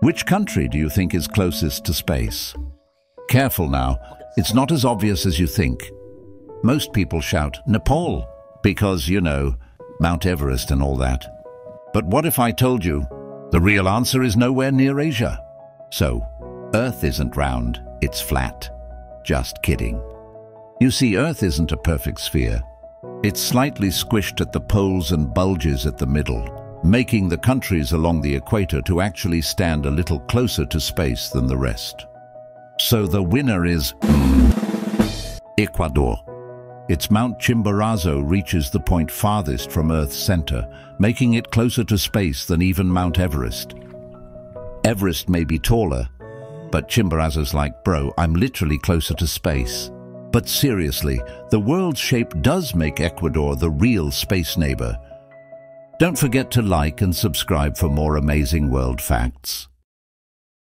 Which country do you think is closest to space? Careful now, it's not as obvious as you think. Most people shout Nepal because, you know, Mount Everest and all that. But what if I told you the real answer is nowhere near Asia? So, Earth isn't round, it's flat. Just kidding. You see, Earth isn't a perfect sphere. It's slightly squished at the poles and bulges at the middle, making the countries along the equator to actually stand a little closer to space than the rest. So the winner is Ecuador. Its Mount Chimborazo reaches the point farthest from Earth's center, making it closer to space than even Mount Everest. Everest may be taller, but Chimborazo's like, bro, I'm literally closer to space. But seriously, the world's shape does make Ecuador the real space neighbor. Don't forget to like and subscribe for more amazing world facts.